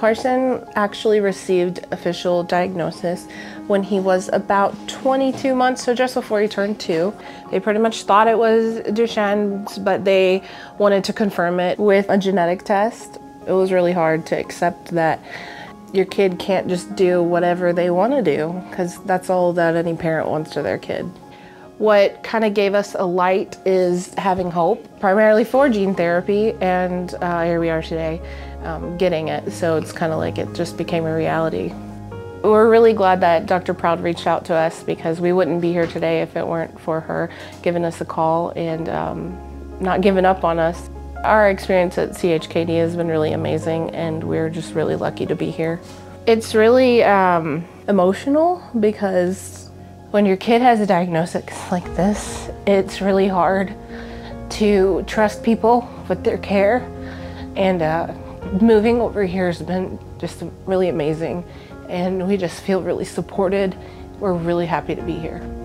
Karson actually received official diagnosis when he was about 22 months, so just before he turned two. They pretty much thought it was Duchenne's, but they wanted to confirm it with a genetic test. It was really hard to accept that your kid can't just do whatever they want to do, because that's all that any parent wants to their kid. What kind of gave us a light is having hope, primarily for gene therapy, and uh, here we are today um, getting it. So it's kind of like it just became a reality. We're really glad that Dr. Proud reached out to us because we wouldn't be here today if it weren't for her giving us a call and um, not giving up on us. Our experience at CHKD has been really amazing and we're just really lucky to be here. It's really um, emotional because when your kid has a diagnosis like this, it's really hard to trust people with their care. And uh, moving over here has been just really amazing. And we just feel really supported. We're really happy to be here.